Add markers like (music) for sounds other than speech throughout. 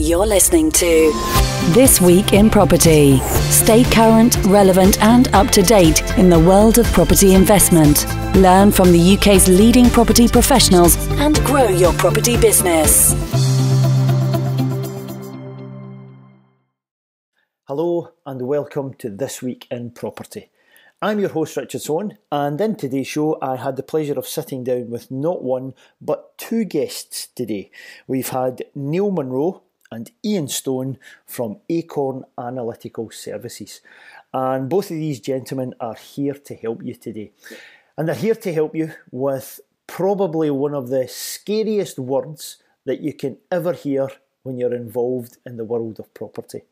You're listening to This Week in Property. Stay current, relevant, and up to date in the world of property investment. Learn from the UK's leading property professionals and grow your property business. Hello, and welcome to This Week in Property. I'm your host, Richard Swan, and in today's show, I had the pleasure of sitting down with not one but two guests today. We've had Neil Munro and Ian Stone from Acorn Analytical Services, and both of these gentlemen are here to help you today. And they're here to help you with probably one of the scariest words that you can ever hear when you're involved in the world of property.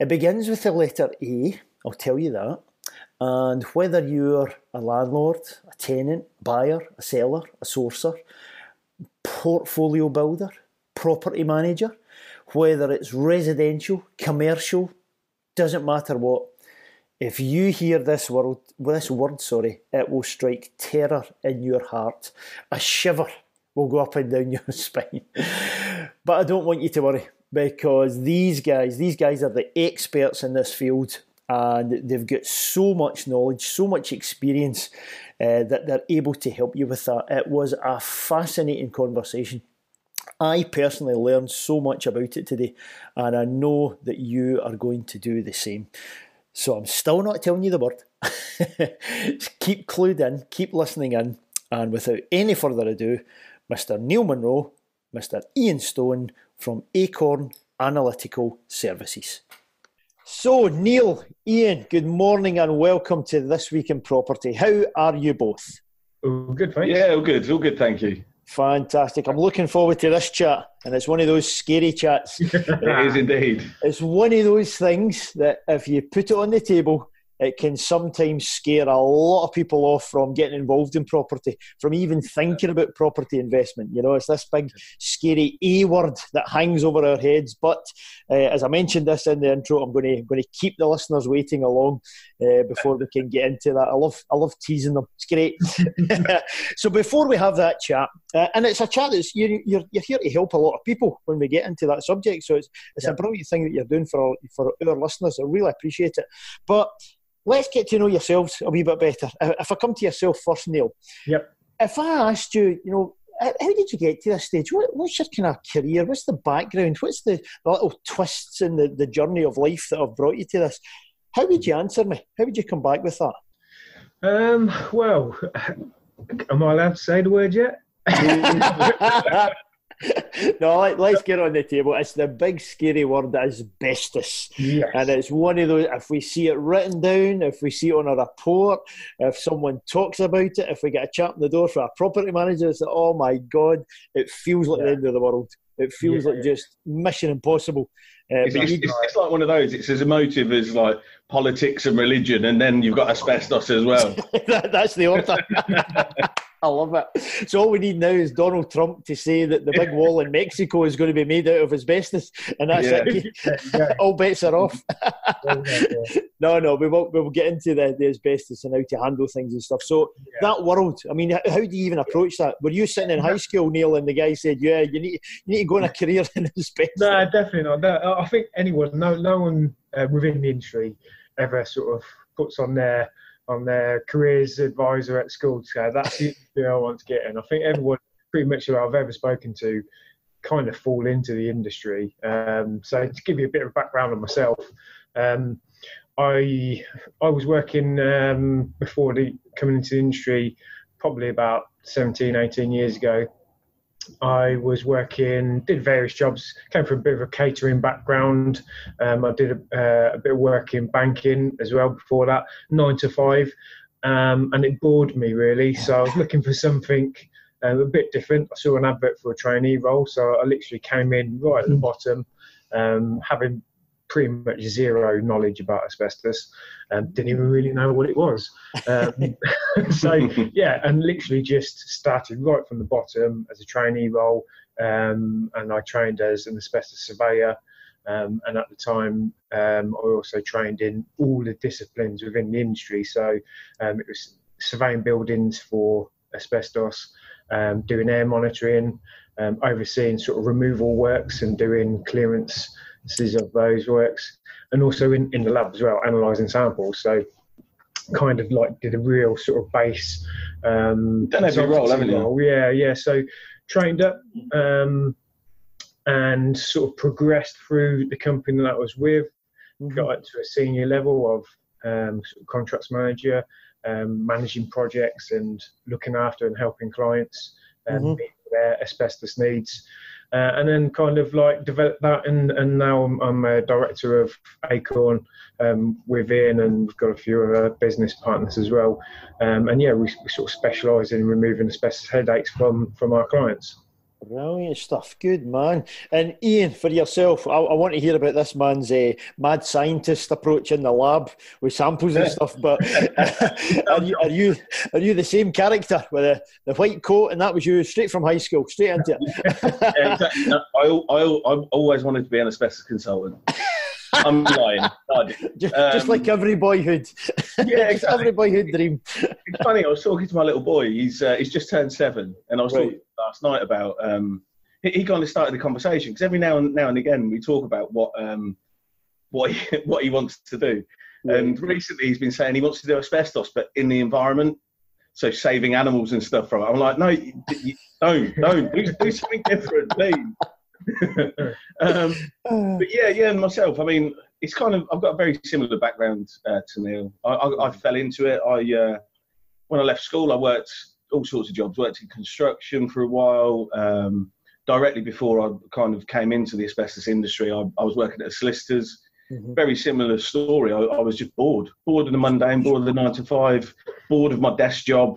It begins with the letter A, I'll tell you that. And whether you're a landlord, a tenant, buyer, a seller, a sourcer, portfolio builder, property manager, whether it's residential, commercial, doesn't matter what. If you hear this word, this word, sorry, it will strike terror in your heart. A shiver will go up and down (laughs) your spine. But I don't want you to worry because these guys, these guys are the experts in this field and they've got so much knowledge, so much experience uh, that they're able to help you with that. It was a fascinating conversation. I personally learned so much about it today, and I know that you are going to do the same. So I'm still not telling you the word. (laughs) keep clued in, keep listening in, and without any further ado, Mr. Neil Munro, Mr. Ian Stone from Acorn Analytical Services. So, Neil, Ian, good morning and welcome to This Week in Property. How are you both? Oh, good, thanks. Yeah, all good, all good, thank you. Fantastic. I'm looking forward to this chat, and it's one of those scary chats. (laughs) it is indeed. It's one of those things that if you put it on the table, it can sometimes scare a lot of people off from getting involved in property, from even thinking about property investment. You know, it's this big, scary A word that hangs over our heads. But uh, as I mentioned this in the intro, I'm going to going to keep the listeners waiting along uh, before we can get into that. I love I love teasing them. It's great. (laughs) (laughs) so before we have that chat, uh, and it's a chat that's you're, you're, you're here to help a lot of people when we get into that subject. So it's it's a brilliant thing that you're doing for for our listeners. I really appreciate it. But let's get to know yourselves a wee bit better. If I come to yourself first, Neil. Yep. If I asked you, you know, how did you get to this stage? What, what's your kind of career? What's the background? What's the, the little twists in the, the journey of life that have brought you to this? How would you answer me? How would you come back with that? Um, well, am I allowed to say the word yet? (laughs) no, let, us get on the table. It's the big scary word asbestos. Yes. And it's one of those, if we see it written down, if we see it on a report, if someone talks about it, if we get a chat on the door for a property manager, it's like, oh my God, it feels like yeah. the end of the world. It feels yeah, like yeah. just mission impossible. Uh, it's, it's, it's, like one of those. It's as emotive as like politics and religion, and then you've got asbestos as well. (laughs) that, that's the order. (laughs) I love it. So all we need now is Donald Trump to say that the big (laughs) wall in Mexico is going to be made out of asbestos, and that's yeah. it. (laughs) (laughs) all bets are off. no, no, we will we will get into the, the asbestos and how to handle things and stuff. So yeah. that world, I mean, how do you even approach that? Were you sitting in high school, Neil, and the guy said, "Yeah, you need you need to go on a career in asbestos"? No, definitely not. No, I think anyone, no, no one uh, within the industry ever sort of puts on their on their careers advisor at school say that's the thing I want to get in. I think everyone, pretty much who I've ever spoken to, kind of fall into the industry. Um, so to give you a bit of background on myself, um, I I was working um, before the coming into the industry, probably about 17, 18 years ago. I was working, did various jobs, came from a bit of a catering background. Um, I did a, uh, a, bit of work in banking as well before that, nine to five, um, and it bored me really. So I was looking for something um, a bit different. I saw an advert for a trainee role, so I literally came in right at the bottom, um, having pretty much zero knowledge about asbestos. and didn't even really know what it was. Um, (laughs) so (laughs) yeah, and literally just started right from the bottom as a trainee role, um, and I trained as an asbestos surveyor. Um, and at the time, um, I also trained in all the disciplines within the industry. So um, it was surveying buildings for asbestos, doing air monitoring, um, overseeing sort of removal works and doing clearances of those works, and also in, in the lab as well, analysing samples. So kind of like did a real sort of base. Um, Done every role, haven't you? role. Yeah, yeah. So trained up um, and sort of progressed through the company that I was with. Got up to a senior level of um, sort of contracts manager, um, managing projects and looking after and helping clients um, Mhm. meet their asbestos needs. Uh, and then kind of like developed that, and, and now I'm, I'm a director of Acorn um, within, and we've got a few other business partners as well. Um, and yeah, we, we sort of specialise in removing asbestos headaches from from our clients. Brilliant stuff. Good man. And Ian, for yourself, I, I want to hear about this man's uh, mad scientist approach in the lab with samples and (laughs) stuff. But (laughs) are, you, are you are you the same character with the, the white coat? And that was you straight from high school, straight into it. (laughs) Yeah, exactly. No, I, I, I always wanted to be an asbestos consultant. I'm lying. Just, just Um, like every boyhood. Yeah, exactly. every boyhood dream. It's funny. I was talking to my little boy. He's uh, he's just turned seven, and I was Right. talking last night about. Um, he, he kind of started the conversation because every now and now and again we talk about what um, what he, (laughs) what he wants to do. And recently he's been saying he wants to do asbestos, but in the environment, so saving animals and stuff from it. I'm like, no, you, you, don't, don't do, do something different, please. (laughs) um, but yeah, yeah, and myself. I mean, it's kind of I've got a very similar background uh, to Neil. I, I, I fell into it. I uh, when I left school, I worked all sorts of jobs. Worked in construction for a while. Um, directly before I kind of came into the asbestos industry, I, I was working at a solicitor's. Mhm. Very similar story. I, I was just bored, bored of the mundane, bored of the nine to five, bored of my desk job.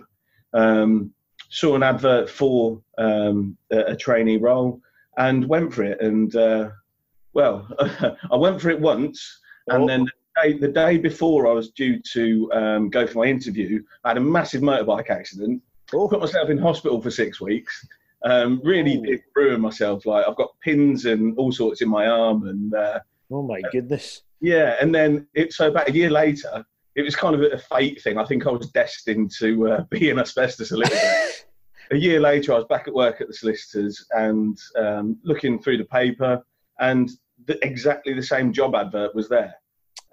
Um, saw an advert for um, a, a trainee role and went for it. And uh, well, (laughs) I went for it once, and Oh. then the day, the day before I was due to um, go for my interview, I had a massive motorbike accident. Oh, Put myself in hospital for six weeks. Um, really Oh. did ruin myself. Like I've got pins and all sorts in my arm, and uh, oh my goodness. yeah. And then it so about a year later, it was kind of a fate thing. I think I was destined to uh, (laughs) be in asbestos a little bit. a year later, I was back at work at the solicitors and um, looking through the paper, and the, exactly the same job advert was there.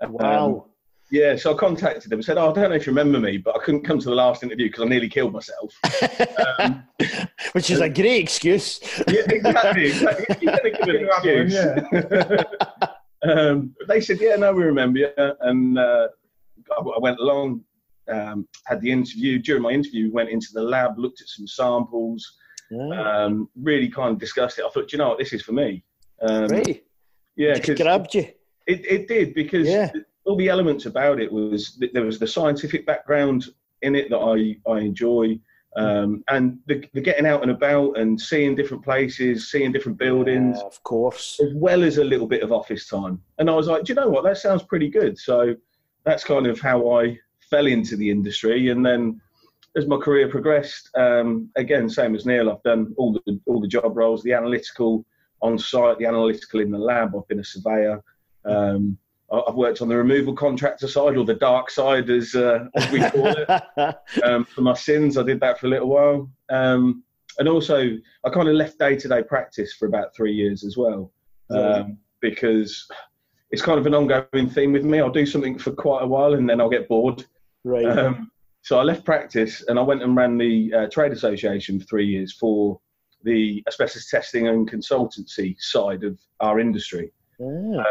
Um, Wow. yeah, so I contacted them and said, "Oh, I don't know if you remember me, but I couldn't come to the last interview because I nearly killed myself." (laughs) Um, Which is a great excuse. yeah, exactly. exactly. You're going to give an (laughs) excuse. (laughs) um, they said, "Yeah, no, we remember you." And uh, I, went along, um, had the interview. During my interview, went into the lab, looked at some samples, um, really kind of discussed it. I thought, "Do you know what, this is for me. Um, right. Yeah, Just grabbed you. It, it did because Yeah. all the elements about it was there was the scientific background in it that I, I enjoy. Um, and the, the getting out and about and seeing different places, seeing different buildings, Yeah, of course. as well as a little bit of office time. And I was like, do you know what? That sounds pretty good. So that's kind of how I fell into the industry. And then as my career progressed, um, again, same as Neil, I've done all the all the job roles, the analytical on site, the analytical in the lab. I've been a surveyor. Um, I've worked on the removal contractor side, or the dark side, as, uh, as we call it (laughs) um, for my sins. I did that for a little while. Um, and also, I kind of left day to day practice for about three years as well, um, because it's kind of an ongoing theme with me. I'll do something for quite a while and then I'll get bored. right. Um, so I left practice and I went and ran the uh, trade association for three years for the asbestos testing and consultancy side of our industry. Uh,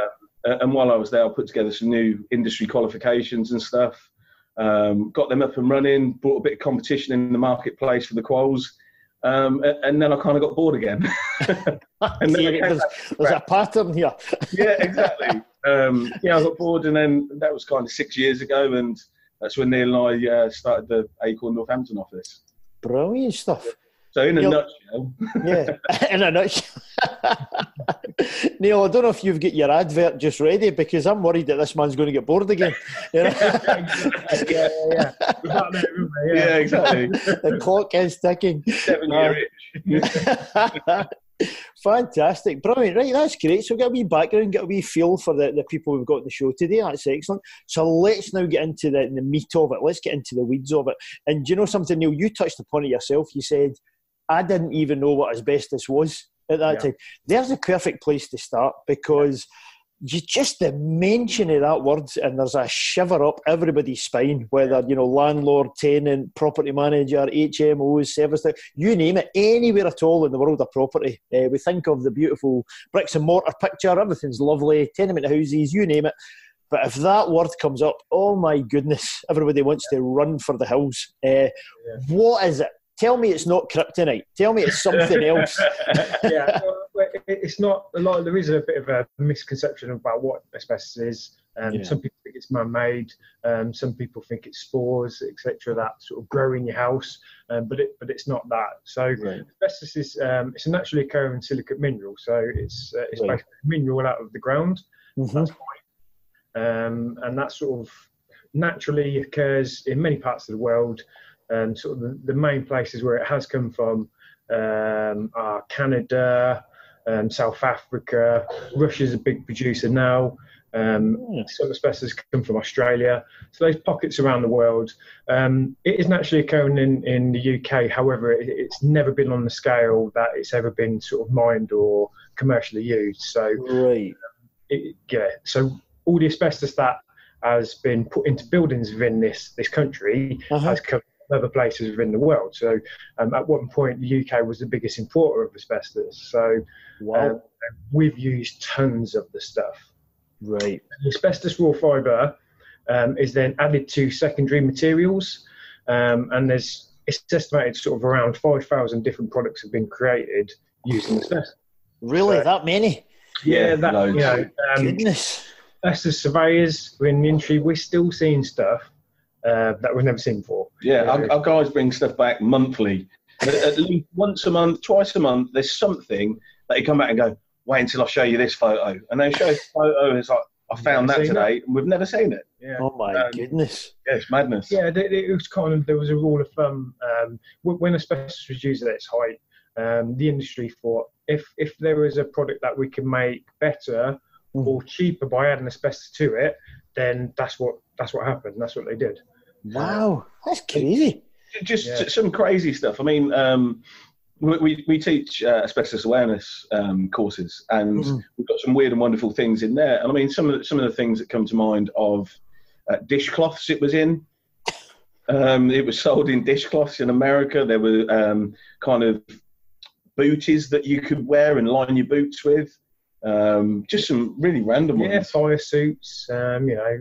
and while I was there, I put together some new industry qualifications and stuff. Um, got them up and running. Brought a bit of competition in the marketplace for the quals, um, and, and then I kind of got bored again. (laughs) and then I there's, there's a pattern here. (laughs) yeah, exactly. Um, yeah, I got bored, and then that was kind of six years ago, and that's when Neil and I uh, started the Acorn Northampton office. Brilliant stuff. So, in a Neil- nutshell, (laughs) Yeah, in a nutshell. (laughs) Neil, I don't know if you've got your advert just ready because I'm worried that this man's going to get bored again. You know? (laughs) yeah, yeah, yeah. We've got that, haven't we? yeah, exactly. the clock is ticking. Seven year um, itch. Fantastic, brilliant. Right, that's great. So, get a wee background, get a wee feel for the, the people we've got on the show today. That's excellent. So, let's now get into the, the meat of it. Let's get into the weeds of it. And do you know something, Neil? You touched upon it yourself. You said I didn't even know what asbestos was at that Yeah. time. There's a perfect place to start because you just the mention of that word and there's a shiver up everybody's spine, whether you know landlord, tenant, property manager, HMOs, service, you name it, anywhere at all in the world of property. Uh, we think of the beautiful bricks and mortar picture, everything's lovely, tenement houses, you name it. But if that word comes up, oh my goodness, everybody wants to run for the hills. Uh, What is it? Tell me it's not kryptonite. Tell me it's something else. (laughs) yeah, (laughs) it's not a lot. There is a bit of a misconception about what asbestos is. Um, Yeah. Some people think it's man-made. Um, some people think it's spores, etc. That sort of grow in your house, um, but it but it's not that. So Right. asbestos is um, it's a naturally occurring silicate mineral. So it's uh, it's Right. basically a mineral out of the ground, Mhm. um, and that sort of naturally occurs in many parts of the world. Um, sort of the, the main places where it has come from um, are Canada, um, South Africa. Russia's a big producer now. Um, Hmm. some asbestos come from Australia. So those pockets around the world. Um, it is naturally occurring in, in the UK. However, it, it's never been on the scale that it's ever been sort of mined or commercially used. So Right. it, yeah, so all the asbestos that has been put into buildings within this this country Uh-huh. has come other places within the world. So um, at one point, the UK was the biggest importer of asbestos. So Wow. um, we've used tons of the stuff. right. The asbestos raw fibre um, is then added to secondary materials, um, and there's it's estimated sort of around five thousand different products have been created using asbestos. Really? So- that many? Yeah, that loads. you know. Um, Goodness. us as surveyors we're in the industry, we're still seeing stuff uh, that we've never seen before. Yeah, our, our guys bring stuff back monthly. At, at least once a month, twice a month, there's something that you come back and go, wait until I show you this photo. And they show the photo and it's like, I found that Never seen today and we've never seen it. Yeah. Oh my Um, goodness. Yeah, it's madness. Yeah, it, it was kind of there was a rule of thumb um, when asbestos was used at its height. Um, the industry thought if if there was a product that we can make better Mhm. or cheaper by adding asbestos to it, then that's what that's what happened. That's what they did. Wow. That's crazy. Just Yeah. some crazy stuff. I mean, um, we, we, we teach uh, asbestos awareness um, courses and Mhm. we've got some weird and wonderful things in there. And I mean, some of the, some of the things that come to mind of uh, dishcloths it was in. Um, it was sold in dishcloths in America. There were um, kind of booties that you could wear and line your boots with. Um, just some really random Yeah, ones. fire suits. Um, you know,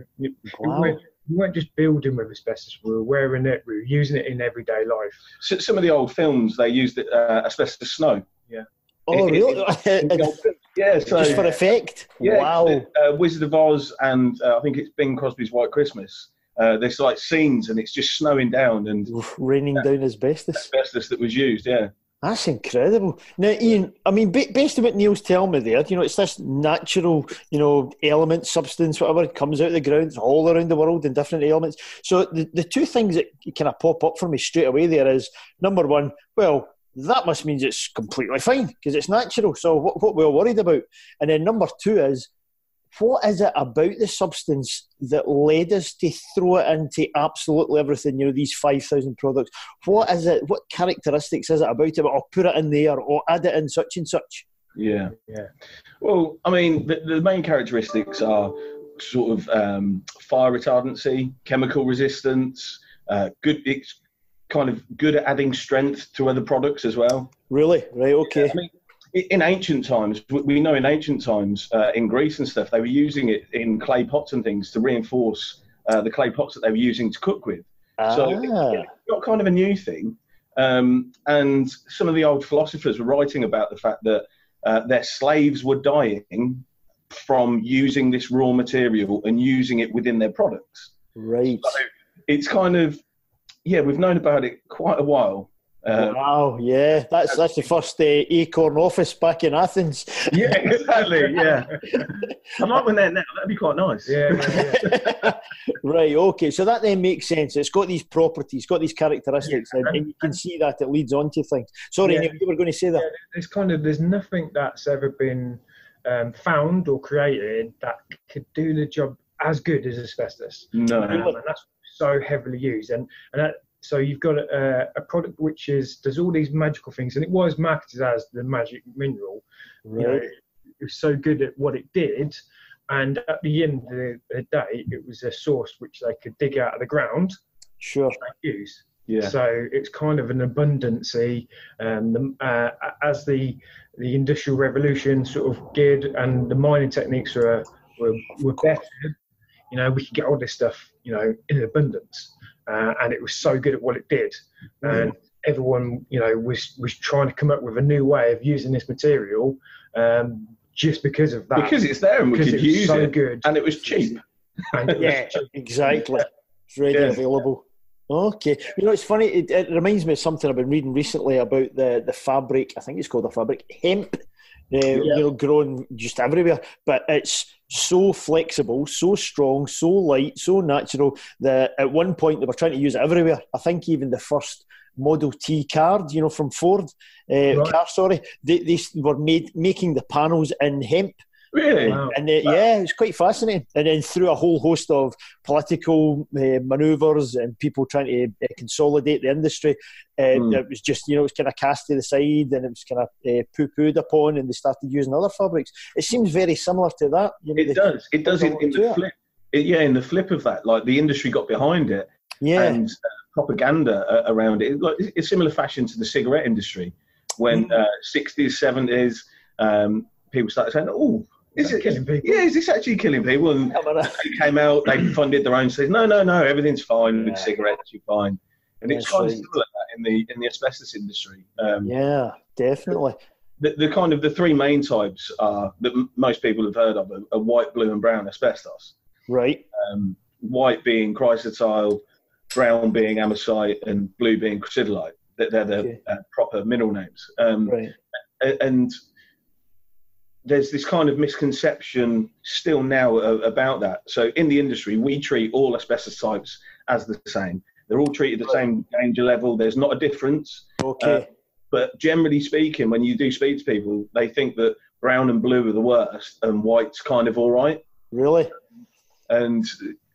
Wow. we, we weren't just building with asbestos. We were wearing it. We were using it in everyday life. So, some of the old films they used uh, asbestos snow. Yeah. Oh, It- really? In the. (laughs) Yeah, so Just for effect? Yeah, wow. Uh, Wizard of Oz and uh, I think it's Bing Crosby's White Christmas. Uh, there's like scenes and it's just snowing down and Oof, Raining down asbestos. asbestos that was used. Yeah, That's incredible. Now, Ian, I mean, based on what Neil's telling me there, you know, it's this natural, you know, element, substance, whatever comes out of the ground, all around the world in different elements. So the, the two things that kind of pop up for me straight away there is number one, well, that must mean it's completely fine because it's natural. So what, what we're worried about. And then number two is, what is it about the substance that led us to throw it into absolutely everything? You know, these 5,000 products. What is it? What characteristics is it about it? Or put it in there or add it in such and such? yeah, Yeah. Well, I mean, the, the main characteristics are sort of um, fire retardancy, chemical resistance, uh, good. It's kind of good at adding strength to other products as well. Really? Right, okay. I mean, i- in ancient times, we- know in ancient times uh, in Greece and stuff, they were using it in clay pots and things to reinforce uh, the clay pots that they were using to cook with. So ah, it's not kind of a new thing. Um, and some of the old philosophers were writing about the fact that uh, their slaves were dying from using this raw material and using it within their products. right. So it's kind of, yeah, we've known about it quite a while. Uh, wow, yeah. That's that's the first uh, Acorn office back in Athens. (laughs) yeah, exactly. Yeah, I might win there now. That'd be quite nice. Yeah, yeah, yeah. (laughs) right, okay. So that then makes sense. It's got these properties, got these characteristics, and, and you can see that it leads on to things. Sorry, Yeah. Neil, you were going to say that. Yeah, there's kind of there's nothing that's ever been um, found or created that could do the job as good as asbestos. No. Um, and that's so heavily used. And and that, so you've got a, a, product which is does all these magical things, and it was marketed as the magic mineral. Right. You know, it was so good at what it did, and at the end of the, the day, it was a source which they could dig out of the ground Sure. use. Yeah. So it's kind of an abundancy. Um, the, uh, as the the industrial revolution sort of geared and the mining techniques were were, were better, you know, we could get all this stuff, you know, in abundance, uh, and it was so good at what it did, and everyone, you know, was was trying to come up with a new way of using this material, um, just because of that. Because it's there and we Because could it was use so it, good, and it was cheap. and it was Yeah, cheap. exactly. It's ready Yeah. available. Okay. You know, it's funny. It, it reminds me of something I've been reading recently about the, the fabric. I think it's called the fabric hemp. Uh, You know, grown just everywhere, but it's so flexible, so strong, so light, so natural that at one point they were trying to use it everywhere. I think even the first Model T car, you know, from Ford uh, Right. car, sorry, they, they were made making the panels in hemp. Really? Wow. And uh, yeah, it's quite fascinating. And then through a whole host of political uh, manoeuvres and people trying to uh, consolidate the industry, uh, Mm. it was just you know it was kind of cast to the side and it was kind of uh, poo pooed upon, and they started using other fabrics. It seems very similar to that. You know, It the- does. It does in, in Yeah. the flip. It, yeah, in the flip of that, like the industry got behind it Yeah, and uh, propaganda uh, around it. Like, it's similar fashion to the cigarette industry. When Mm. uh, 60s, 70s, um, people started saying, "Oh, is Is it killing people? Yeah, is this actually killing people?" And I mean, uh, they came out, they (coughs) funded their own. Says, "No, no, no, everything's fine Yeah. with cigarettes. You're fine." And it's That's kind of similar that in the in the asbestos industry. Um, yeah, definitely. the, the kind of the three main types are that m- most people have heard of are, are white, blue, and brown asbestos. Right. Um, white being chrysotile, brown being amosite, and blue being crocidolite. They're, they're the Okay. uh, proper middle names. Um, Right. a- And there's this kind of misconception still now uh, about that. So in the industry, we treat all asbestos types as the same. They're all treated the same danger level. There's not a difference. Okay. But generally speaking, when you do speak to people, they think that brown and blue are the worst, and white's kind of all right. really? And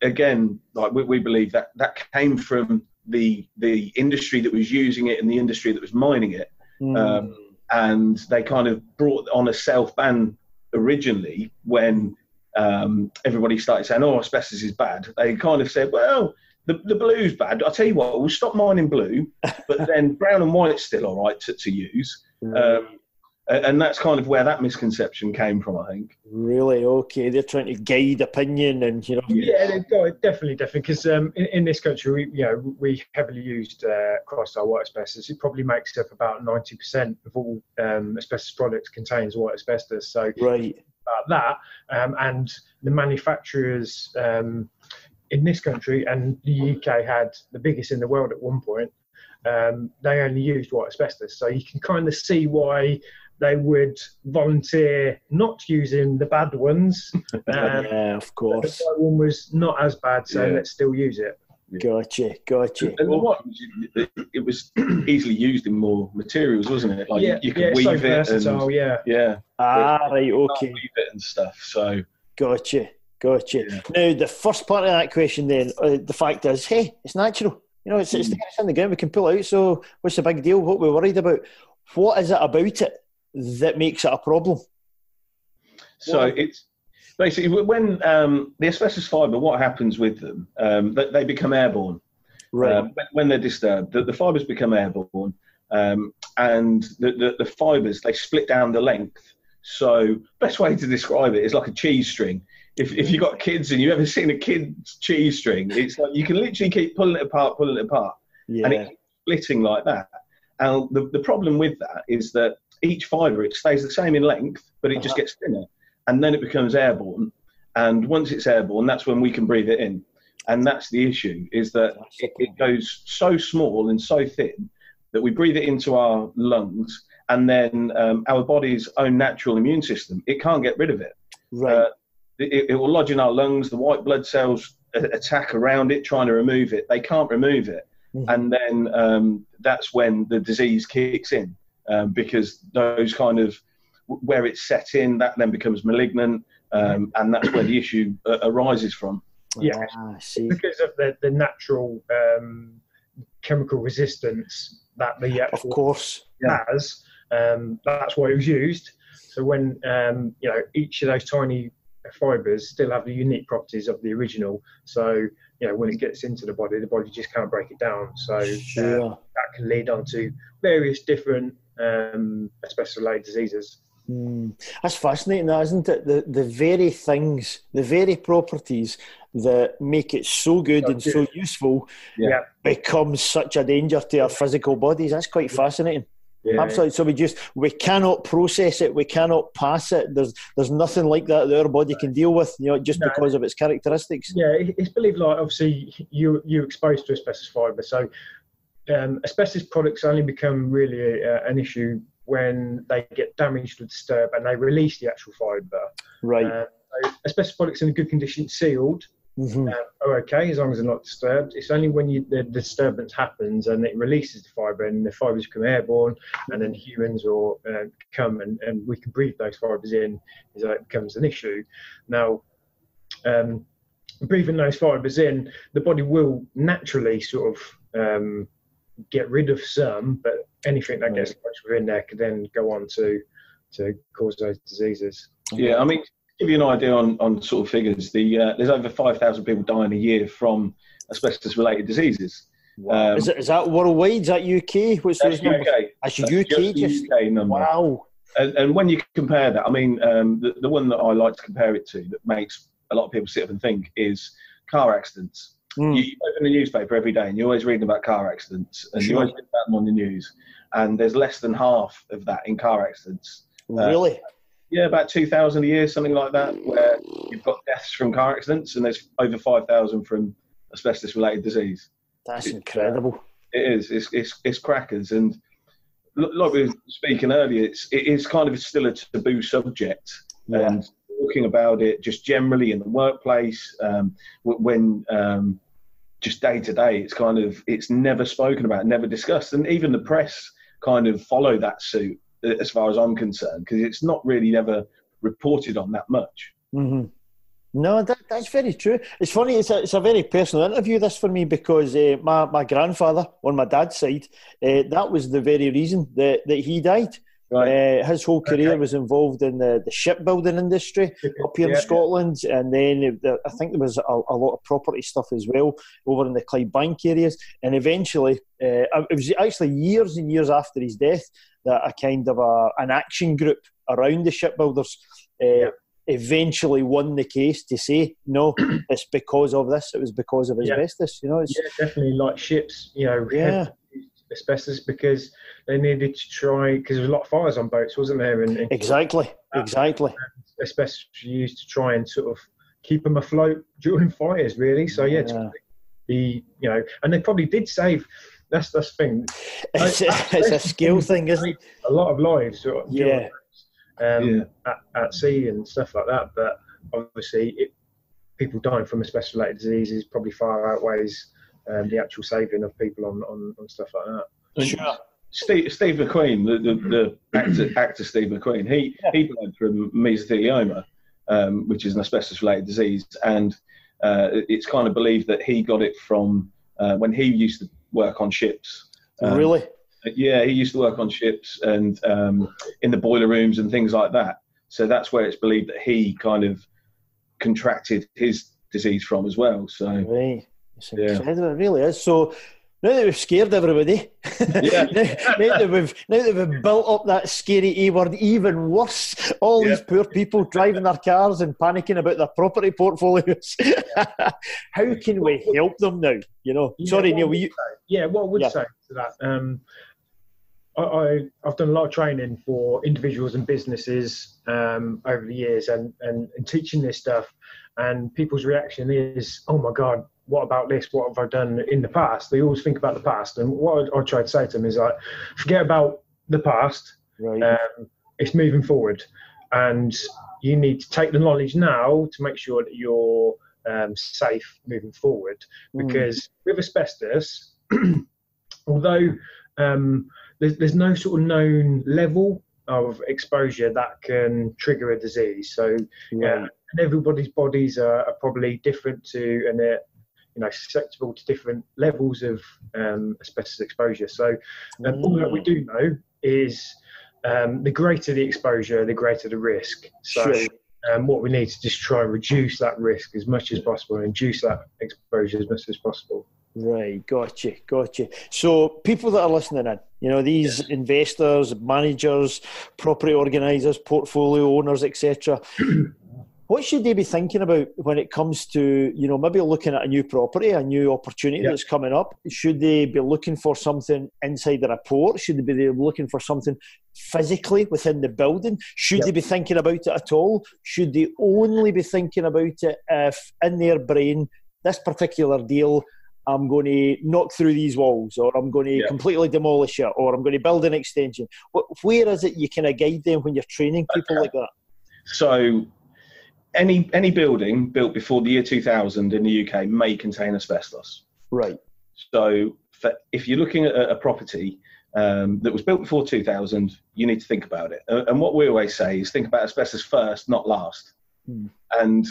again, like we, we believe that that came from the the industry that was using it and the industry that was mining it, Mm. um, and they kind of brought on a self ban originally when um, everybody started saying, "Oh, asbestos is bad." They kind of said, "Well." The, the blue's bad. I'll tell you what, we'll stop mining blue, but then brown and white's still all right to, to use. (laughs) Um, a- and that's kind of where that misconception came from, I think. really? Okay. They're trying to guide opinion and you know. Yeah, definitely, definitely. Because um, in, in this country, we, you know, we heavily used uh, chrysotile white asbestos. It probably makes up about ninety percent of all um, asbestos products contains white asbestos. So Right. about that, um, and the manufacturers um, in this country and the UK had the biggest in the world at one point. Um, they only used white asbestos, so you can kind of see why they would volunteer not using the bad ones. Um, (laughs) yeah, of the course. white one was not as bad, so Yeah. let's still use it. Gotcha. Gotcha. And the white, it, it was (clears throat) easily used in more materials, wasn't it? Like yeah, you, you could yeah, weave so it versatile. and yeah, yeah, Ah, right. weave Okay. it and stuff. So Gotcha. Gotcha. Yeah. Now, the first part of that question, then, uh, the fact is, hey, it's natural. You know, it's, it's, Mm. it's in the ground. We can pull out. So, what's the big deal? What we're worried about? What is it about it that makes it a problem? So Well- it's basically when um, the asbestos fibre, what happens with them? Um, they, they become airborne. Right. Um, when- they're disturbed, the, the fibres become airborne, um, and the, the, the fibres they split down the length. So best way to describe it is like a cheese string. If if you've got kids and you ever seen a kid's cheese string, it's like you can literally keep pulling it apart, pulling it apart, yeah. and it splitting like that. And the, the problem with that is that each fibre it stays the same in length, but it just Uh-huh. gets thinner, and then it becomes airborne. And once it's airborne, that's when we can breathe it in. And that's the issue: is that it, it goes so small and so thin that we breathe it into our lungs, and then um, our body's own natural immune system it can't get rid of it. right. uh, It, it will lodge in our lungs. The white blood cells attack around it, trying to remove it. They can't remove it, Mhm. and then um, that's when the disease kicks in um, because those kind of where it's set in that then becomes malignant, um, and that's where the issue uh, arises from. yeah. Ah, I see. because of the, the natural um, chemical resistance that the of course has. Um, that's why it was used. So when um, you know each of those tiny fibers still have the unique properties of the original. So you know when it gets into the body, the body just can't break it down. So Sure. uh, that can lead on to various different um, asbestos-related diseases. Hmm. That's fascinating, isn't it? The the very things, the very properties that make it so good and so useful Yeah. becomes such a danger to our physical bodies. That's quite fascinating. Yeah. Absolutely. So we just we cannot process it, we cannot pass it. There's there's nothing like that that our body can deal with, you know, just No. because of its characteristics. Yeah, it's believed like obviously you you're exposed to asbestos fibre, so um, asbestos products only become really uh, an issue when they get damaged or disturbed and they release the actual fibre. Right. Uh, so asbestos products in a good condition, sealed, Mhm. uh, are okay as long as they're not disturbed. It's only when you, the disturbance happens and it releases the fibre and the fibres become airborne and then humans or uh, come and, and we can breathe those fibres in is that it becomes an issue. Now, um, breathing those fibres in, the body will naturally sort of um, get rid of some, but anything that gets lodged within there could then go on to to cause those diseases. Yeah, I mean, to give you an idea on, on sort of figures, the uh, there's over 5,000 people dying a year from asbestos-related diseases. Um, is, it, is that worldwide? Is that UK? What's that's those numbers? UK. That's That's UK. just Just, UK number. wow. And, and when you compare that, I mean, um, the, the one that I like to compare it to that makes a lot of people sit up and think is car accidents. Mm. You, open the newspaper every day and you're always reading about car accidents and you always read about them on the news. And there's less than half of that in car accidents. really? Yeah, about 2,000 a year, something like that, where you've got deaths from car accidents and there's over 5,000 from asbestos related disease. That's incredible. It is. It's it's, it's crackers, and like we were speaking earlier, it's it is kind of still a taboo subject, Yeah. and talking about it just generally in the workplace, um, when um, just day to day, it's kind of it's never spoken about, never discussed, and even the press kind of follow that suit uh, as far as I'm concerned, because it's not really never reported on that much. hmm No, that, that's very true. It's funny. It's a, it's a very personal interview. This for me because uh, my my grandfather on my dad's side, uh, that was the very reason that, that he died. Uh, his whole career Okay. was involved in the, the shipbuilding industry up here in Yeah. Scotland, and then I think there was a, a lot of property stuff as well over in the Clydebank areas. And eventually, uh, it was actually years and years after his death that a kind of a, an action group around the shipbuilders uh, Yeah. eventually won the case to say no, (clears throat) it's because of this. It was because of Yeah. asbestos. You know, it's, Yeah, definitely like ships, you know, Yeah. Heavily asbestos because they needed to try because there was a lot of fires on boats, wasn't there? And, and exactly, exactly. asbestos used to try and sort of keep them afloat (laughs) during fires, really. So yeah, Yeah. the you know, and they probably did save. That's that's the thing. (laughs) It's, it's a skill thing, isn't it? A lot of lives, sort of, Yeah. um, Yeah. at, at sea and stuff like that. But obviously, it, people dying from asbestos-related diseases probably far outweighs um, the actual saving of people on, on, on stuff like that. Sure. Steve, Steve McQueen, the, the, the actor, actor Steve McQueen, he he died from mesothelioma, um, which is an asbestos-related disease, and uh, it's kind of believed that he got it from uh, when he used to work on ships. Um, really? Yeah, he used to work on ships and um, in the boiler rooms and things like that. So that's where it's believed that he kind of contracted his disease from as well. So Right. Yeah. it really is. So now that we've scared everybody, (laughs) Yeah. now, now that we've now that we've built up that scary E word even worse, all these poor people driving their cars and panicking about their property portfolios. (laughs) How can we help them now? You know, Yeah, sorry, Neil, you, Yeah, what I would Yeah. say to that, um, I, I, I've done a lot of training for individuals and businesses um, over the years and, and, and teaching this stuff. And people's reaction is, oh my God, what about this? What have I done in the past? They always think about the past. And what I, I try to say to them is like, forget about the past. right? Um, it's moving forward. And you need to take the knowledge now to make sure that you're um, safe moving forward Mm. because with asbestos, (clears throat) although um, there's, there's no sort of known level of exposure that can trigger a disease. So, yeah, Right. and everybody's bodies are, are probably different to, and you know susceptible to different levels of um, asbestos exposure. So um, all that we do know is um, the greater the exposure, the greater the risk. So Sure. um, what we need to just try and reduce that risk as much as possible and reduce that exposure as much as possible. Right, gotcha, gotcha. So, people that are listening in, you know, these investors, managers, property organisers, portfolio owners, etc. (clears throat) what should they be thinking about when it comes to, you know, maybe looking at a new property, a new opportunity that's coming up? Should they be looking for something inside the report? Should they be looking for something physically within the building? Should they be thinking about it at all? Should they only be thinking about it if in their brain this particular deal I'm going to knock through these walls, or I'm going to Yeah. completely demolish it, or I'm going to build an extension. Where is it you kind of guide them when you're training uh, people like that? So, any any building built before the year 2000 in the UK may contain asbestos. Right. So, for, if you're looking at a, a property um, that was built before 2000, you need to think about it. Uh, and what we always say is think about asbestos first, not last. Hmm. And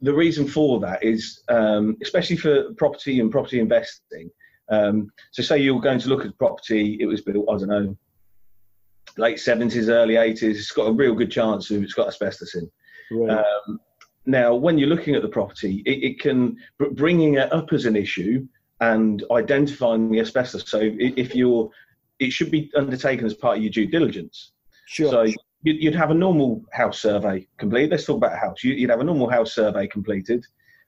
the reason for that is, um, especially for property and property investing. Um, so, say you're going to look at property, it was built, I don't know, late 70s, early 80s. It's got a real good chance of it's got asbestos in. Right. Um, now, when you're looking at the property, it, it can br- bringing it up as an issue and identifying the asbestos. So, if you're, it should be undertaken as part of your due diligence. sure. So, you'd, you'd have a normal house survey complete. Let's talk about a house. You- You'd have a normal house survey completed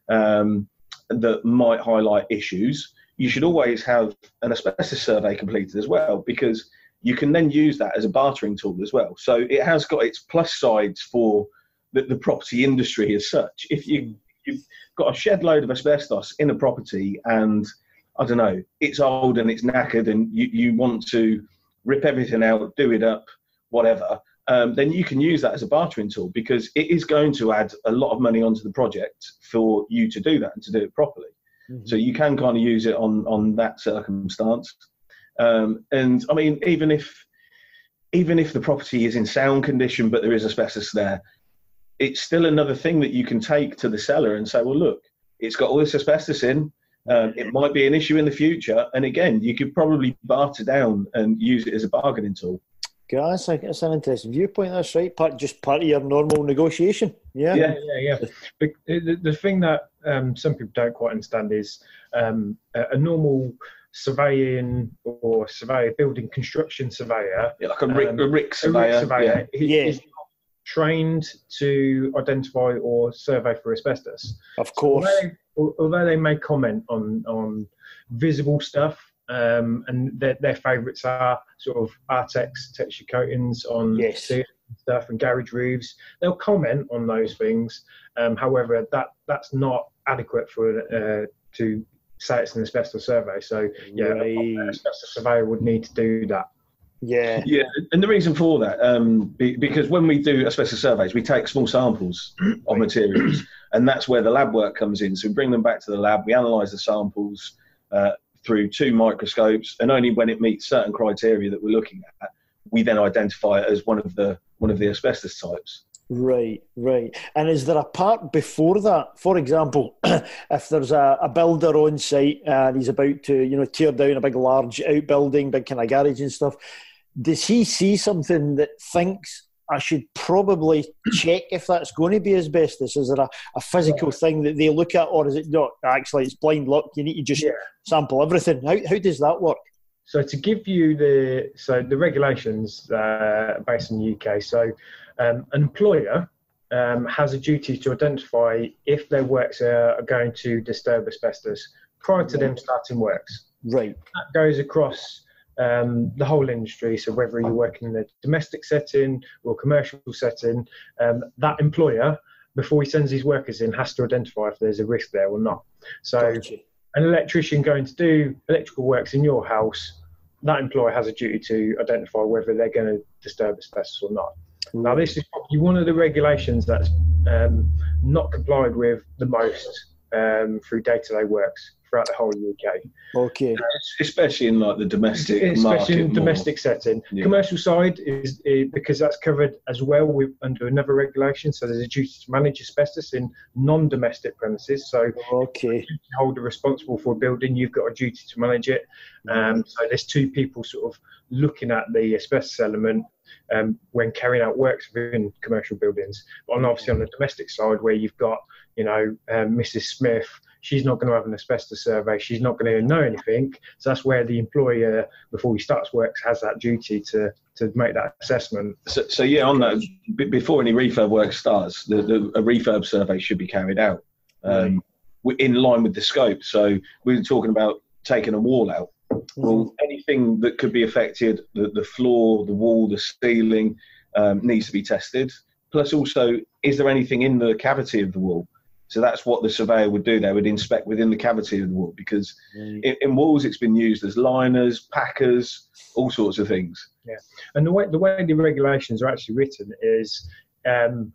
um, that might highlight issues. You should always have an asbestos survey completed as well because you can then use that as a bartering tool as well. So it has got its plus sides for the, the property industry as such. If you, you've got a shed load of asbestos in a property and I don't know, it's old and it's knackered and you, you want to rip everything out, do it up, whatever, um, then you can use that as a bartering tool because it is going to add a lot of money onto the project for you to do that and to do it properly. Mhm. So you can kind of use it on on that circumstance. Um, and I mean, even if even if the property is in sound condition but there is asbestos there, it's still another thing that you can take to the seller and say, well, look, it's got all this asbestos in. Um, it might be an issue in the future, and again, you could probably barter down and use it as a bargaining tool. Guys, I think it's an interesting viewpoint. That's right. Part just part of your normal negotiation. Yeah. Yeah. yeah, yeah. The, the thing that um, some people don't quite understand is um, a, a normal surveying or surveyor, building construction surveyor, Yeah, like a Rick, Um, a Rick a surveyor. risk surveyor, he- Yeah. Trained to identify or survey for asbestos. Of course. Although they, although they may comment on on visible stuff, um, and their, their favourites are sort of Artex texture coatings on Yes. stuff and garage roofs, they'll comment on those things. Um, however, that that's not adequate for uh, to say it's an asbestos survey. So yeah, Right. an asbestos surveyor would need to do that. Yeah. Yeah, and the reason for that, um, be, because when we do asbestos surveys, we take small samples of materials, and that's where the lab work comes in. So we bring them back to the lab, we analyse the samples uh, through two microscopes, and only when it meets certain criteria that we're looking at, we then identify it as one of the one of the asbestos types. Right, right. And is there a part before that? For example, (clears throat) if there's a, a builder on site and he's about to, you know, tear down a big, large outbuilding, big kind of garage and stuff, does he see something that thinks I should probably check if that's going to be asbestos? Is there a, a physical thing that they look at, or is it not? Actually, it's blind luck. You need to just Yeah. sample everything. How, how does that work? So to give you the so the regulations uh, based in the UK, so um, an employer um, has a duty to identify if their works are, are going to disturb asbestos prior to them starting works. Right. That goes across um, the whole industry. So whether you're working in a domestic setting or commercial setting, um, that employer before he sends his workers in has to identify if there's a risk there or not. So Gotcha. an electrician going to do electrical works in your house, that employer has a duty to identify whether they're going to disturb asbestos or not. Now, this is probably one of the regulations that's um, not complied with the most um, through day-to-day works throughout the whole UK. Okay. Especially in like the domestic especially market. in more. domestic setting. Yeah. Commercial side is, is because that's covered as well with under another regulation. So there's a duty to manage asbestos in non-domestic premises. So Okay. the holder responsible for a building, you've got a duty to manage it. Um, so there's two people sort of looking at the asbestos element um, when carrying out works within commercial buildings. But on obviously on the domestic side, where you've got you know um, Mrs. Smith, she's not going to have an asbestos survey. She's not going to know anything. So that's where the employer, before he starts works, has that duty to to make that assessment. So, so yeah, on that, b- before any refurb work starts, the, the, a refurb survey should be carried out um, in line with the scope. So we were talking about taking a wall out. Well, anything that could be affected, the, the floor, the wall, the ceiling, um, needs to be tested. Plus, also, is there anything in the cavity of the wall? So that's what the surveyor would do. They would inspect within the cavity of the wall because Right. in, in walls it's been used as liners, packers, all sorts of things. Yeah, and the way the way the regulations are actually written is um,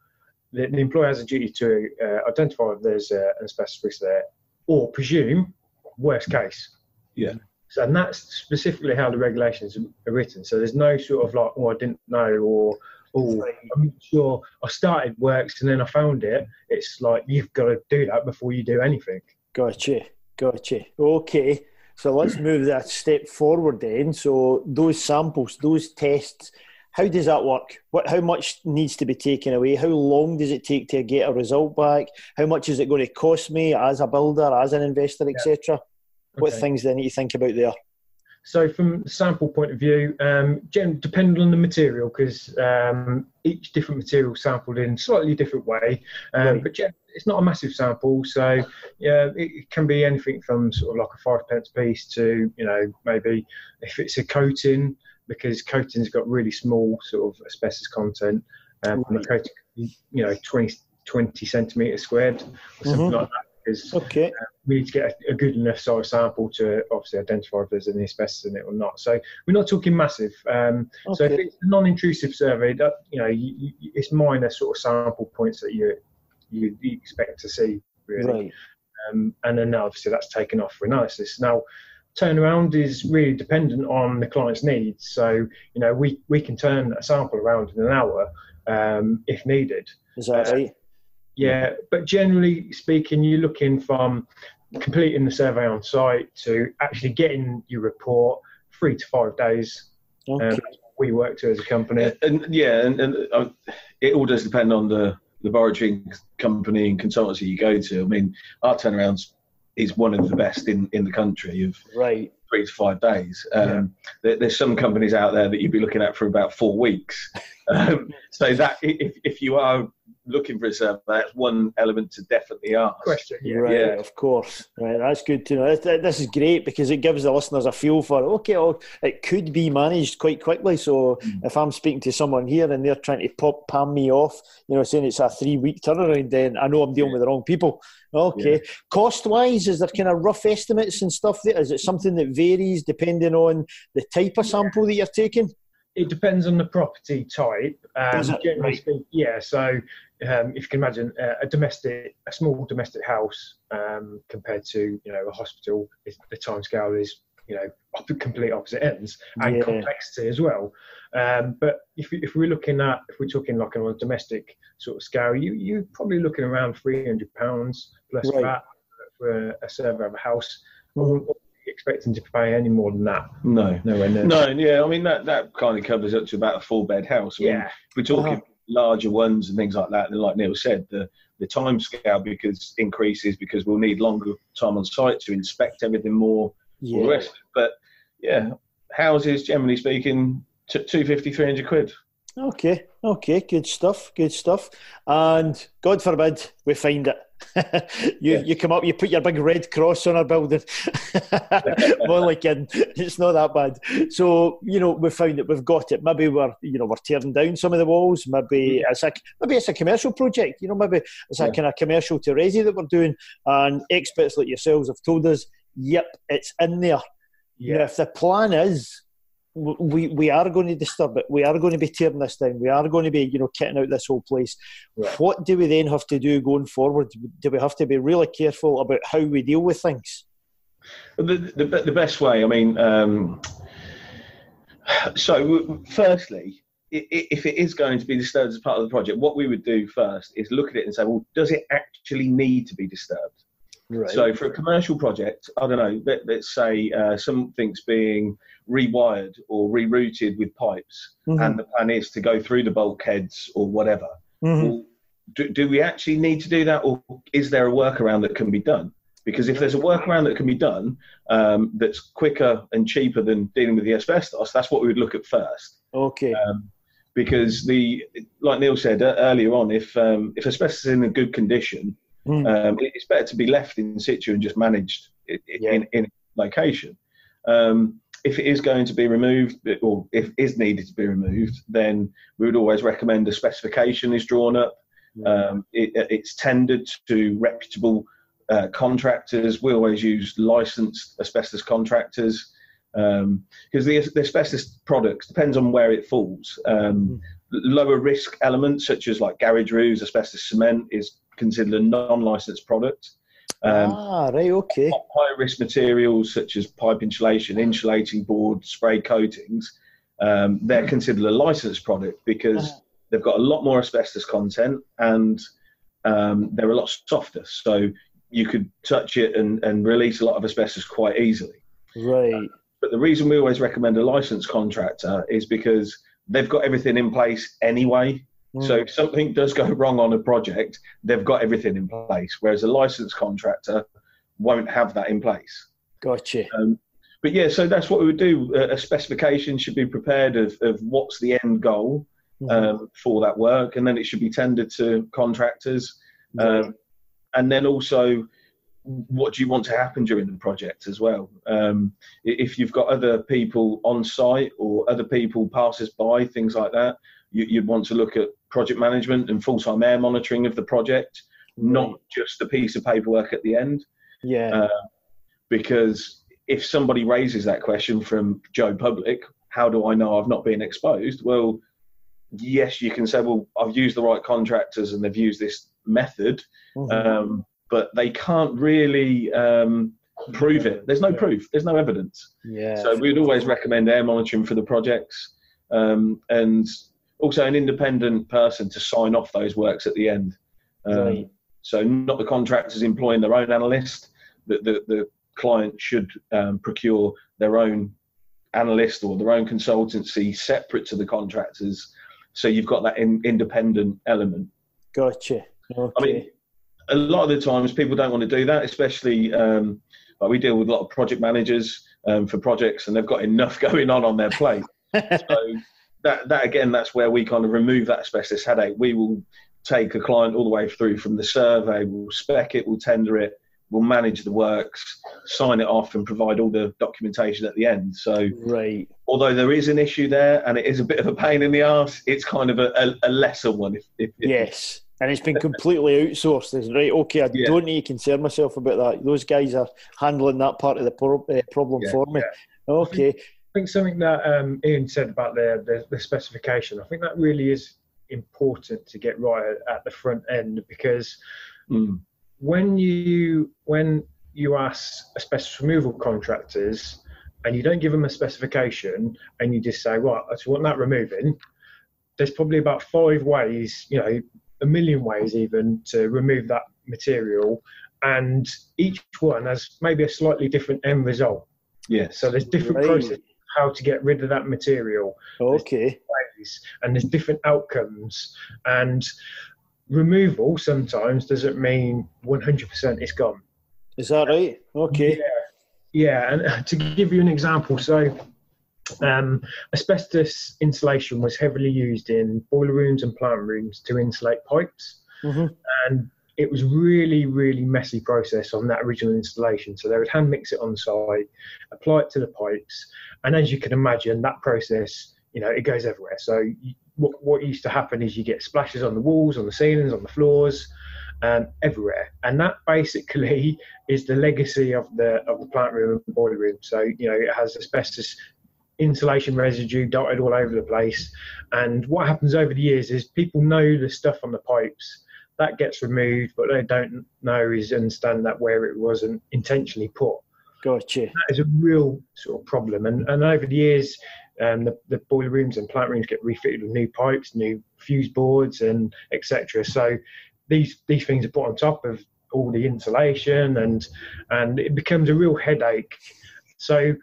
the, the employer has a duty to uh, identify if there's uh, an asbestos risk there, or presume worst case. Yeah. So and that's specifically how the regulations are written. So there's no sort of like, oh, I didn't know, or oh, I'm not sure. I started works and then I found it. It's like you've got to do that before you do anything. Gotcha. Gotcha. Okay. So let's (clears throat) move that step forward then. So those samples, those tests, how does that work? What, how much needs to be taken away? How long does it take to get a result back? How much is it going to cost me as a builder, as an investor, etc.? What things do I need to think about there? So, from the sample point of view, um, depending on the material, because um, each different material sampled in slightly different way, um, Right. but it's not a massive sample. So, yeah, it, can be anything from sort of like a five pence piece to, you know, maybe if it's a coating, because coating's got really small sort of asbestos content, um, and the coating, you know, 20, 20 centimeters squared or something Mhm. like that. Because Okay. we need to get a, a good enough size sample to obviously identify if there's any asbestos in it or not. So we're not talking massive. Um, So if it's a non-intrusive survey, that you know, you, you, it's minor sort of sample points that you you, you expect to see really. Right. Um, and then obviously that's taken off for analysis. Now, turnaround is really dependent on the client's needs. So you know, we we can turn a sample around in an hour um, if needed. Is that Uh, right? Yeah, but generally speaking, you're looking from completing the survey on site to actually getting your report three to five days. Um, Okay. that's what we work to as a company. And yeah, and, and uh, it all does depend on the laboratory company and consultancy you go to. I mean, our turnarounds is one of the best in, in the country of Right. three to five days. Um, there, there's some companies out there that you'd be looking at for about four weeks. (laughs) Um, so that if, if you are looking for a survey, that's one element to definitely ask. Question. Yeah. Right, Yeah. of course. Right, that's good to know. This, this is great because it gives the listeners a feel for okay, oh, it could be managed quite quickly. So Mm. if I'm speaking to someone here and they're trying to pop palm me off, you know, saying it's a three week turnaround, then I know I'm dealing with the wrong people. Okay, cost wise, is there kind of rough estimates and stuff? There is it something that varies depending on the type of sample that you're taking? It depends on the property type. Um, generally Right. speaking, yeah. So um, if you can imagine uh, a domestic, a small domestic house um, compared to you know a hospital, is, the time scale is you know op- complete opposite ends and Yeah. complexity as well. Um, but if, if we're looking at if we're talking like on a domestic sort of scale, you you're probably looking around three hundred pounds plus Right. that for a, a survey of a house. I Mhm. wouldn't expecting to pay any more than that. No. Nowhere near. No, yeah, I mean that, that kind of covers up to about a four bed house. I mean, Yeah. we're talking Uh-huh. Larger ones and things like that, And like Neil said, the the time scale because increases because we'll need longer time on site to inspect everything more. Yeah. rest. But yeah, houses generally speaking, t- 250, 300 quid. Okay, okay, good stuff, good stuff. And God forbid we find it. (laughs) you Yeah. you come up, you put your big red cross on our building. (laughs) More like kidding. It's not that bad. So you know we found that we've got it. Maybe we're you know we're tearing down some of the walls. Maybe mm-hmm. it's a maybe it's a commercial project. You know maybe it's a kind of commercial to resi that we're doing. And experts like yourselves have told us, yep, it's in there. Yeah. Now, if the plan is we we are going to disturb it, we are going to be tearing this down, we are going to be you know kitting out this whole place. What do we then have to do going forward? Do we have to be really careful about how we deal with things? The, the, the best way, I mean, um, so firstly, if it is going to be disturbed as part of the project, what we would do first is look at it and say, well, does it actually need to be disturbed? Right. So for a commercial project, I don't know, let, us say uh, something's being rewired or rerouted with pipes, mm-hmm. and the plan is to go through the bulkheads or whatever. Mm-hmm. Well, do, do, we actually need to do that, or is there a workaround that can be done? Because if there's a workaround that can be done um, that's quicker and cheaper than dealing with the asbestos, that's what we would look at first. Okay. Um, because the, like Neil said uh, earlier on, if um, if asbestos is in a good condition, Mm. Um, it's better to be left in situ and just managed in, yeah. in, in location. Um, if it is going to be removed, or if is needed to be removed, then we would always recommend a specification is drawn up. Um, it, it's tendered to reputable uh, contractors. We always use licensed asbestos contractors because um, the, the, asbestos products depends on where it falls. Um, mm. Lower risk elements such as like garage roofs, asbestos cement is considered a non-licensed product. Um, ah, right, okay. High risk materials such as pipe insulation, insulating board, spray coatings, um, they're considered a licensed product because uh they've got a lot more asbestos content and um, they're a lot softer. So you could touch it and, and release a lot of asbestos quite easily. Right. Uh, but the reason we always recommend a licensed contractor is because they've got everything in place anyway. Mm. So if something does go wrong on a project, they've got everything in place, whereas a licensed contractor won't have that in place. Gotcha. Um, but yeah, so that's what we would do. A, specification should be prepared of, of what's the end goal mm um, for that work, and then it should be tendered to contractors. Um, and then also, what do you want to happen during the project as well? Um, if you've got other people on site or other people passers by, things like that, you, would want to look at project management and full-time air monitoring of the project, not just a piece of paperwork at the end. Yeah. Uh, because if somebody raises that question from Joe Public, how do I know I've not been exposed? Well, yes, you can say, well, I've used the right contractors and they've used this method, mm-hmm. um, but they can't really um, prove it. There's no proof. There's no evidence. Yeah. So we'd always recommend air monitoring for the projects, um, and also an independent person to sign off those works at the end. Um, right. So not the contractors employing their own analyst. The the, the client should um, procure their own analyst or their own consultancy separate to the contractors. So you've got that in, independent element. Gotcha. Okay. I mean, a lot of the times people don't want to do that, especially um, like we deal with a lot of project managers um, for projects, and they've got enough (laughs) going on on their plate. (laughs) so that that again, that's where we kind of remove that asbestos headache. We will take a client all the way through from the survey, we'll spec it, we'll tender it, we'll manage the works, sign it off, and provide all the documentation at the end. So, right. although there is an issue there and it is a bit of a pain in the ass, it's kind of a, a, a lesser one. If, if, if yes. And it's been completely outsourced. It's right, okay, I yeah. don't need to concern myself about that. Those guys are handling that part of the pro- uh, problem yeah, for me. Yeah. Okay. I think something that um, Ian said about the, the, the specification, I think that really is important to get right at the front end because mm. when you when you ask asbestos removal contractors and you don't give them a specification and you just say, right, I just want that removing, there's probably about five ways, you know, a million ways even to remove that material, and each one has maybe a slightly different end result. Yeah. So there's different right. processes how to get rid of that material. Okay. There's and there's different outcomes. And removal sometimes doesn't mean 100% it's gone. Is that right? Okay. Yeah. Yeah, and (laughs) to give you an example, so um, asbestos insulation was heavily used in boiler rooms and plant rooms to insulate pipes, mm-hmm. and it was really, really messy process on that original installation. So they would hand mix it on site, apply it to the pipes, and as you can imagine, that process, you know, it goes everywhere. So you, what, what used to happen is you get splashes on the walls, on the ceilings, on the floors, um, everywhere, and that basically (laughs) is the legacy of the of the plant room and boiler room. So you know, it has asbestos insulation residue dotted all over the place. And what happens over the years is people know the stuff on the pipes that gets removed, but they don't know is understand that where it wasn't intentionally put. Gotcha. That is a real sort of problem. And, and over the years, um, the, the boiler rooms and plant rooms get refitted with new pipes, new fuse boards, and etc. So these these things are put on top of all the insulation, and and it becomes a real headache. So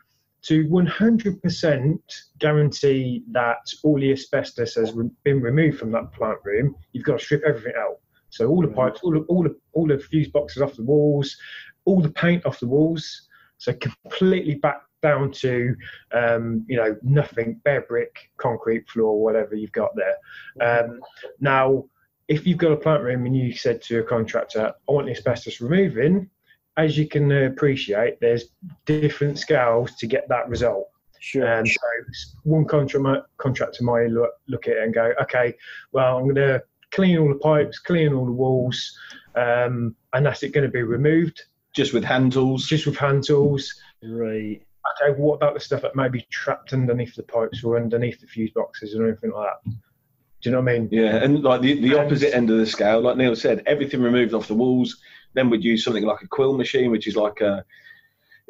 to 100% guarantee that all the asbestos has been removed from that plant room, you've got to strip everything out. So all the pipes, all the, all the all the fuse boxes off the walls, all the paint off the walls. So completely back down to um, you know nothing, bare brick, concrete floor, whatever you've got there. Um, now, if you've got a plant room and you said to a contractor, "I want the asbestos removing," as you can appreciate, there's different scales to get that result. Sure. And so one contra- contractor might look, look at it and go, okay, well, I'm going to clean all the pipes, clean all the walls, um, and that's it going to be removed Just with hand tools. just with hand tools. Right. Okay, what about the stuff that may be trapped underneath the pipes or underneath the fuse boxes or anything like that? Do you know what I mean? Yeah, and like the, the And- opposite end of the scale, like Neil said, everything removed off the walls. Then we'd use something like a quill machine, which is like a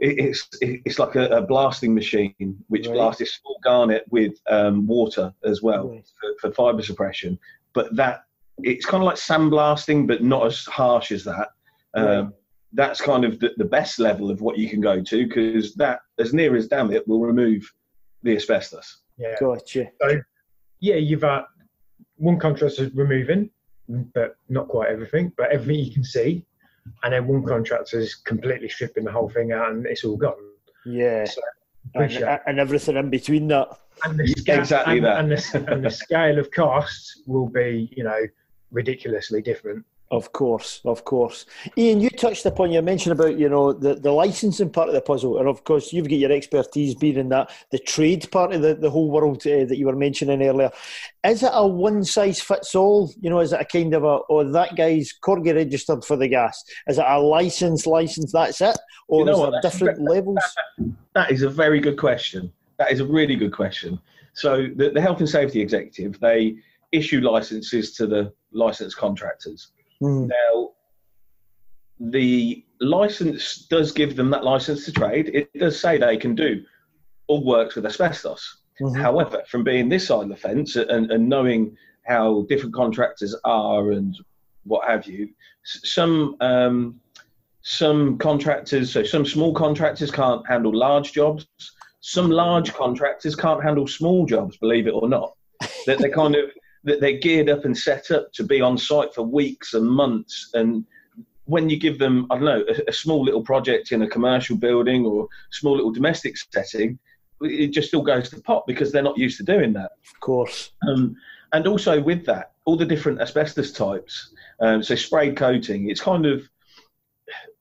it's it's like a, a blasting machine which Right. blasts this small garnet with um, water as well Right. for, for fibre suppression. But that it's kind of like sandblasting, but not as harsh as that. Um, Right. That's kind of the, the best level of what you can go to because that, as near as damn it, will remove the asbestos. Yeah. Gotcha. So, Yeah, you've got one contractor removing, but not quite everything, but everything you can see. And then one contractor is completely stripping the whole thing out and it's all gone. Yeah. So, And, appreciate and everything in between that. and the scale, exactly and, that. And the, and the scale of costs will be, you know, ridiculously different. Of course, of course. Ian, you touched upon you mentioned about you know the, the licensing part of the puzzle, and of course you've got your expertise being in that the trade part of the, the whole world uh, that you were mentioning earlier. Is it a one size fits all? You know, is it a kind of a oh that guy's Corgi registered for the gas? Is it a license license? That's it, or You know is what, there that's different levels? (laughs) That is a very good question. That is a really good question. So the, the health and safety executive they issue licenses to the licensed contractors. Hmm, Now, the license does give them that license to trade. It does say they can do all works with asbestos. mhm. However, from being this side of the fence and, and knowing how different contractors are and what have you, some um, some contractors, so some small contractors can't handle large jobs. Some large contractors can't handle small jobs. Believe it or not, that they're kind of that they're geared up and set up to be on site for weeks and months and when you give them, I don't know, a, a small little project in a commercial building or small little domestic setting, it just still goes to pot because they're not used to doing that. Of course. Um, and also with that, all the different asbestos types. Um, so sprayed coating, it's kind of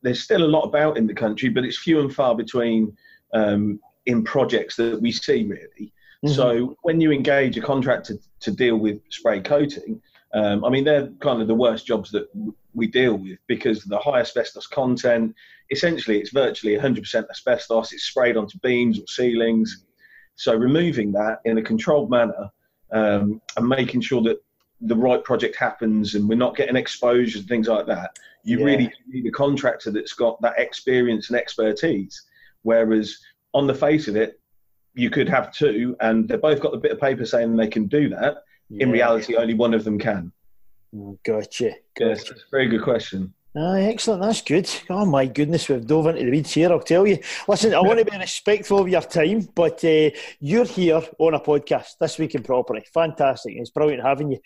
there's still a lot about in the country, but it's few and far between um, in projects that we see really. Mhm. So when you engage a contractor to deal with spray coating, um, I mean they're kind of the worst jobs that w- we deal with because the high asbestos content. Essentially, it's virtually 100% asbestos. It's sprayed onto beams or ceilings. So removing that in a controlled manner um, and making sure that the right project happens and we're not getting exposure and things like that, you Yeah. really need a contractor that's got that experience and expertise. Whereas on the face of it, you could have two, and they've both got the bit of paper saying they can do that. In reality, only one of them can. Mm, Gotcha. Yes, that's a very good question. Aye, excellent. That's good. Oh my goodness, we've dove into the weeds here. I'll tell you. Listen, I want to be (laughs) respectful of your time, but uh, you're here on a podcast this week in property. Fantastic. It's brilliant having you.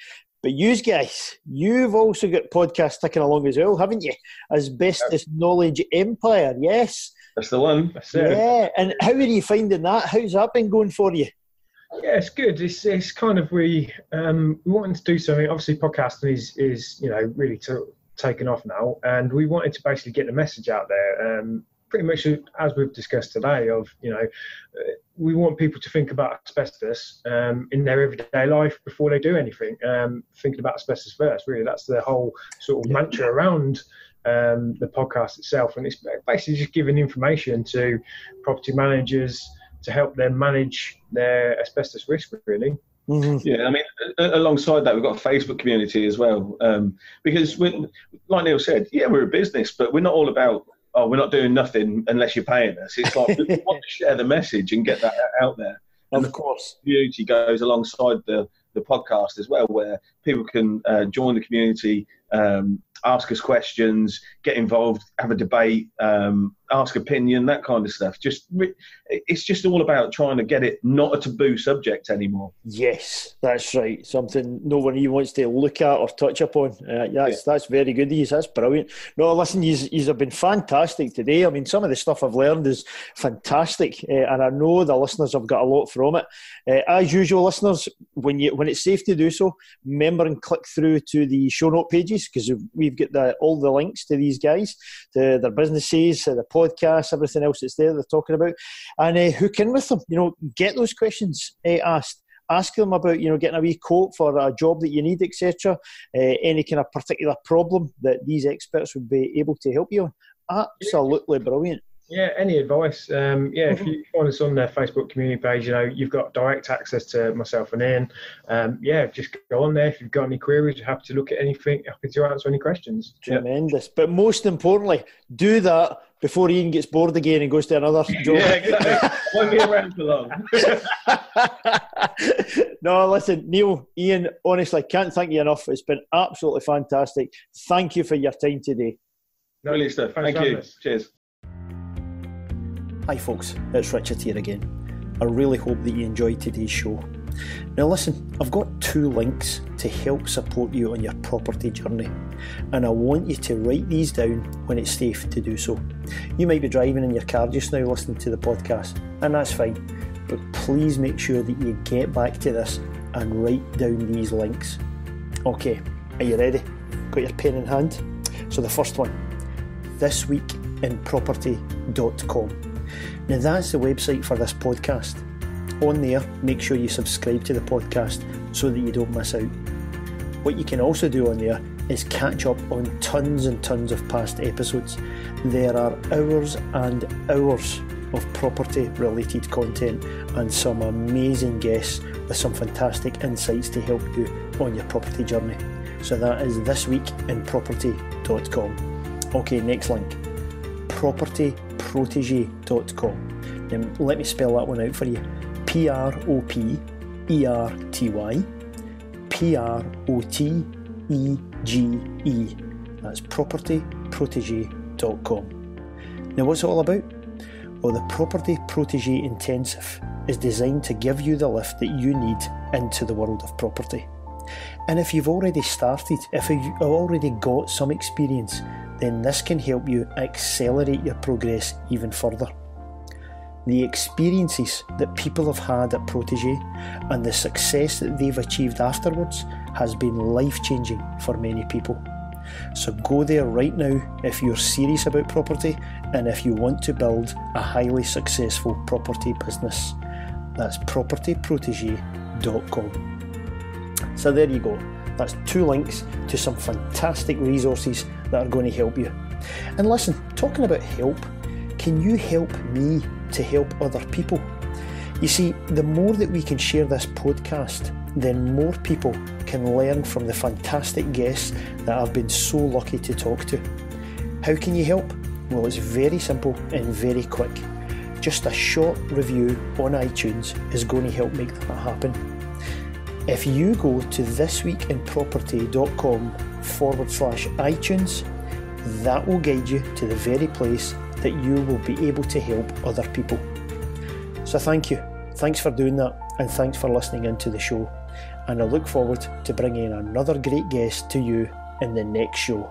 But you guys, you've also got podcasts ticking along as well, haven't you? As Asbestos Knowledge Empire, yes. That's the one. That's. Yeah. And how are you finding that? How's that been going for you? Yeah, it's good. It's it's kind of we um we wanted to do something. Obviously, podcasting is is you know really to, taken off now, and we wanted to basically get the message out there. Um, pretty much as we've discussed today. Of you know, uh, we want people to think about asbestos um, in their everyday life before they do anything. Um, thinking about asbestos first. Really, that's the whole sort of mantra around um, the podcast itself, and it's basically just giving information to property managers to help them manage their asbestos risk. Really, Mm-hmm. Yeah, I mean, alongside that, we've got a Facebook community as well. Um, because, we're, like Neil said, yeah, we're a business, but we're not all about oh, we're not doing nothing unless you're paying us. It's like we (laughs) want to share the message and get that out there. And of course, community goes alongside the the podcast as well, where people can uh, join the community, um, ask us questions, get involved, have a debate, um, ask opinion, that kind of stuff. Just it's just all about trying to get it not a taboo subject anymore. Yes, that's right. Something no one even wants to look at or touch upon. Uh, that's yeah. that's very good. These that's brilliant. No, listen, you have been fantastic today. I mean, some of the stuff I've learned is fantastic, uh, and I know the listeners have got a lot from it. Uh, as usual, listeners, when you when it's safe to do so, remember and click through to the show note pages because we've got the, all the links to these guys, to their businesses, the podcasts, everything else that's there they're talking about, and uh, hook in with them. You know, get those questions uh, asked. Ask them about you know getting a wee quote for a job that you need, etc. Uh, any kind of particular problem that these experts would be able to help you on. Absolutely brilliant. Yeah, any advice? Um, yeah, if you find us on their Facebook community page, you know you've got direct access to myself and Ian. Um, yeah, just go on there. If you've got any queries, you're happy to look at anything, happy to answer any questions. Tremendous. Yeah. But most importantly, do that before Ian gets bored again and goes to another (laughs) job. yeah, exactly. Won't be around for long. (laughs) no, listen, Neil, Ian, honestly, can't thank you enough. It's been absolutely fantastic. Thank you for your time today. Brilliant stuff. Thank you. Cheers. Hi, folks, it's Richard here again. I really hope that you enjoyed today's show. Now, listen, I've got two links to help support you on your property journey, and I want you to write these down when it's safe to do so. You might be driving in your car just now listening to the podcast, and that's fine, but please make sure that you get back to this and write down these links. Okay, are you ready? Got your pen in hand? So, the first one thisweekinproperty.com now, that's the website for this podcast. On there, make sure you subscribe to the podcast so that you don't miss out. What you can also do on there is catch up on tons and tons of past episodes. There are hours and hours of property related content and some amazing guests with some fantastic insights to help you on your property journey. So that is thisweekinproperty.com. Okay, next link propertyprotege.com. Now, let me spell that one out for you P R O P E R T Y P R O T E G E. That's propertyprotege.com. Now, what's it all about? Well, the Property Protege Intensive is designed to give you the lift that you need into the world of property. And if you've already started, if you've already got some experience, then this can help you accelerate your progress even further. The experiences that people have had at Protege and the success that they've achieved afterwards has been life changing for many people. So go there right now if you're serious about property and if you want to build a highly successful property business. That's propertyprotege.com. So there you go. That's two links to some fantastic resources that are going to help you. And listen, talking about help, can you help me to help other people? You see, the more that we can share this podcast, then more people can learn from the fantastic guests that I've been so lucky to talk to. How can you help? Well, it's very simple and very quick. Just a short review on iTunes is going to help make that happen. If you go to thisweekinproperty.com forward slash iTunes, that will guide you to the very place that you will be able to help other people. So thank you. Thanks for doing that, and thanks for listening into the show. And I look forward to bringing another great guest to you in the next show.